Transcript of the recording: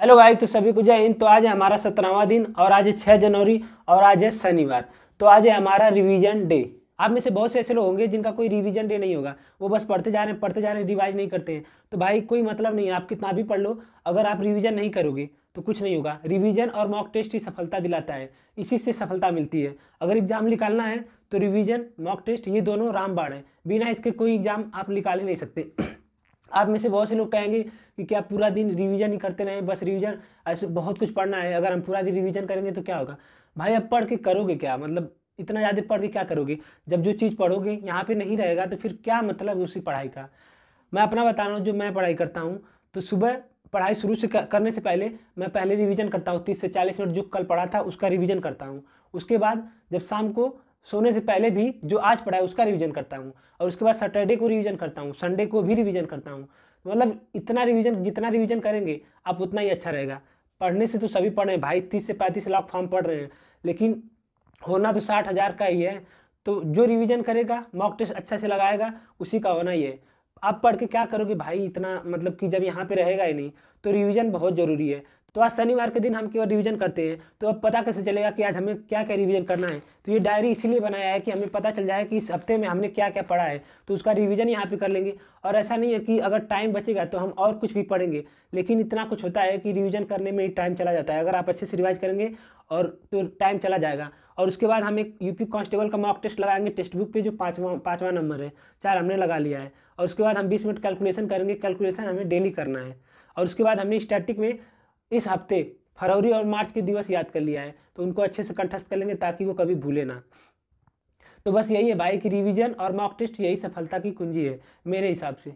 Hello guys तो सभी को जय हिंद। तो आज है हमारा सत्रहवा दिन और आज है छः जनवरी और आज है शनिवार। तो आज है हमारा रिवीजन डे आप में से बहुत से ऐसे लोग होंगे जिनका कोई रिवीजन डे नहीं होगा। वो बस पढ़ते जा रहे हैं, पढ़ते जा रहे हैं रिवाइज नहीं करते हैं। तो भाई, कोई मतलब नहीं है। आप कितना भी पढ़ लो, अगर आप रिवीजन नहीं करोगे तो कुछ नहीं होगा। रिवीजन और मॉक टेस्ट ही सफलता दिलाता है। इसी से सफलता मिलती है। अगर एग्ज़ाम निकालना है तो रिवीजन मॉक टेस्ट ये दोनों रामबाण है। बिना इसके कोई एग्ज़ाम आप निकाल ही नहीं सकते। आप में से बहुत से लोग कहेंगे कि क्या पूरा दिन रिवीजन ही करते रहें, बस रिवीजन ऐसे बहुत कुछ पढ़ना है, अगर हम पूरा दिन रिवीजन करेंगे तो क्या होगा? भाई, अब पढ़ के करोगे क्या? मतलब इतना ज़्यादा पढ़ के क्या करोगे? जब जो चीज़ पढ़ोगे, यहाँ पे नहीं रहेगा तो फिर क्या मतलब उसी पढ़ाई का? मैं अपना बता रहा हूँ, जो मैं पढ़ाई करता हूँ तो सुबह पढ़ाई शुरू से करने से पहले मैं पहले रिवीजन करता हूँ, तीस से चालीस मिनट जो कल पढ़ा था, उसका रिवीजन करता हूँ। उसके बाद जब शाम को सोने से पहले भी जो आज पढ़ा है, उसका रिवीजन करता हूँ। और उसके बाद सैटरडे को रिवीजन करता हूँ संडे को भी रिवीजन करता हूँ। मतलब इतना रिवीजन जितना रिवीजन करेंगे, आप उतना ही अच्छा रहेगा। पढ़ने से तो सभी पढ़ रहे हैं, भाई, तीस से पैंतीस लाख फॉर्म पढ़ रहे हैं, लेकिन होना तो साठ हज़ार का ही है। तो जो रिवीजन करेगा मॉक टेस्ट अच्छा से लगाएगा, उसी का होना ही है। आप पढ़ के क्या करोगे भाई, इतना मतलब कि जब यहाँ पे रहेगा ही नहीं। तो रिवीजन बहुत ज़रूरी है। तो आज शनिवार के दिन हम केवल रिवीजन करते हैं। तो अब पता कैसे चलेगा कि आज हमें क्या क्या रिवीजन करना है? तो ये डायरी इसीलिए बनाया है कि हमें पता चल जाए कि इस हफ़्ते में हमने क्या क्या पढ़ा है। तो उसका रिवीजन यहाँ पे कर लेंगे। और ऐसा नहीं है कि अगर टाइम बचेगा तो हम और कुछ भी पढ़ेंगे। लेकिन इतना कुछ होता है कि रिविज़न करने में ही टाइम चला जाता है। अगर आप अच्छे से रिवाइज करेंगे और तो टाइम चला जाएगा। और उसके बाद हम एक यूपी कांस्टेबल का मॉक टेस्ट लगाएँगे टेक्स्ट बुक पे, जो पाँचवा पाँचवा नंबर है। चार हमने लगा लिया है। और उसके बाद हम बीस मिनट कैलकुलेशन करेंगे। कैलकुलेशन हमें डेली करना है। और उसके बाद हमने स्टैटिक में इस हफ़्ते फरवरी और मार्च के दिवस याद कर लिया है तो उनको अच्छे से कंठस्थ कर लेंगे ताकि वो कभी भूले ना। तो बस यही है, भाई की रिवीजन और मॉक टेस्ट यही सफलता की कुंजी है, मेरे हिसाब से।